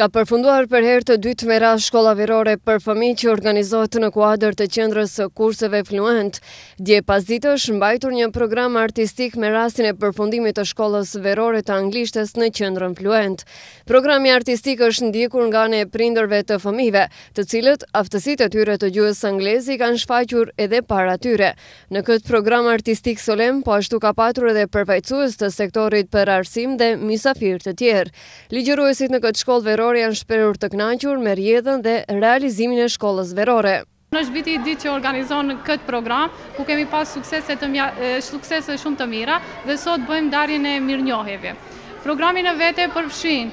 Ka përfunduar për herë të dytë me radhë shkolla verore për fëmijë që organizohet në kuadër të qendrës së kurseve Fluent. Dje pasdite është mbajtur një program artistik me rastin e përfundimit të shkollës verore të anglishtes në qendrën Fluent. Programi artistik është ndjekur nga ana e prindërve të fëmijëve, të cilët aftësitë e tyre të gjuhës angleze i kanë shfaqur edhe para tyre. Në këtë program artistik solemn po ashtu ka patur edhe përfaqësues të sektorit për arsim dhe mysafirë të tjerë. Ligjëruesit në këtë shkollë verore janë shprehur të kënaqur me rrjedhën dhe realizimin e shkollës verore. Është viti i dytë që organizojmë këtë program, ku kemi pas suksese shumë të mira dhe sot bëjmë ndarjen e mirënjohjeve. Programi në vete përfshin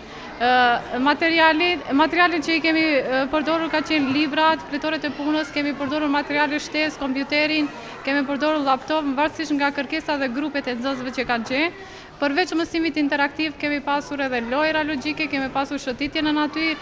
materiali, materialet që i kemi përdorur kanë qenë librat, fletoret e punës, kemi përdorur materiale shtesë, kompjuterin, kemi përdorur laptop, varësisht nga kërkesa dhe grupet e nxënësve që kanë qenë. Përveç mësimit interaktiv, kemi pasur edhe lojra logjike, kemi pasur shëtitje në natyrë,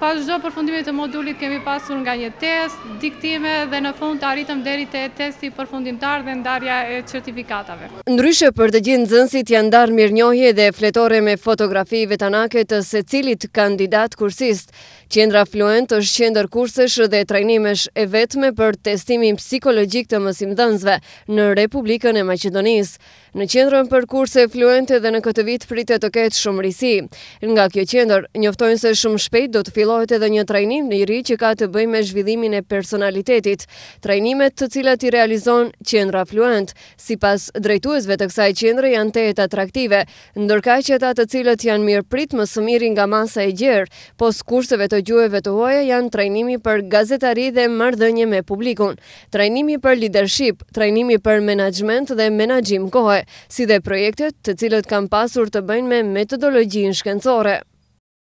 Pas çdo përfundimi të modulit kemi pasur nga një test, diktime dhe në fund arritëm deri te testi përfundimtar dhe ndarja e certifikatave. Ndryshe për të gjithë nxënësit janë ndarë mirënjohje dhe fletore me fotografi vetanake të secilit kandidat kursist. Qendra Fluent është qendër kursesh dhe trajnimesh e vetme për testimin psikologjik të mësimdhënësve në Republikën e Maqedonisë. Në qendrën për kurse Fluent edhe në këtë vit pritet të ketë shumë risi. Nga kjo qendër, njoftojnë se shumë shpejt do të fillohet edhe një trajnim i ri që ka të bëjë me zhvillimin e personalitetit, trajnimet të cilat i realizon qendra Fluent, sipas drejtuesve të kësaj qendre janë tejet atraktive, ndërkaq ata të cilët janë mirëpritur më së miri nga masa e gjerë, pos kurseve të gjuhëve të huaja janë trajnimi për gazetari dhe marrëdhënie me publikun. trajnimi për lidership, trajnimi për menaxhment dhe menaxhim kohe, si dhe projektet, të cilat kanë pasur të bëjnë me metodologjinë shkencore.